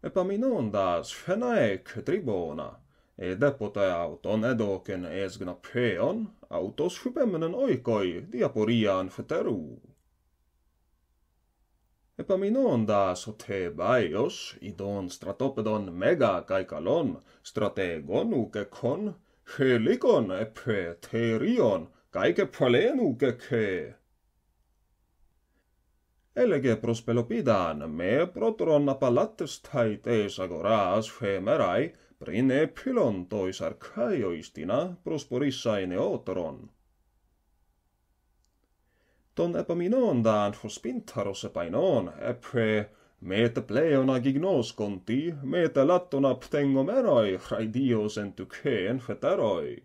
Epaminondas phenaec tribona, e epote auton edocen esgna peon, autos hypemenen oikoi diaporian feteru. Epaminondas o te idon stratopedon mega caicalon, strategon ucecon, helicon epe te rion, caice palen έλεγε προς Πελοπίδαν με πρώτον απαλάτες ταϊτές αγοράς φεμεράει πριν έπιλον το εις αρκάιο ιστινά προσπορίσαει νεότερον. Τον επαμεινόνταν φωσπίνταρος επαϊνών έπε με τε πλέον αγιγνώσκον τι με τε λάττον απτεγγωμένοι χραϊδίος εν του κέν φετεροί.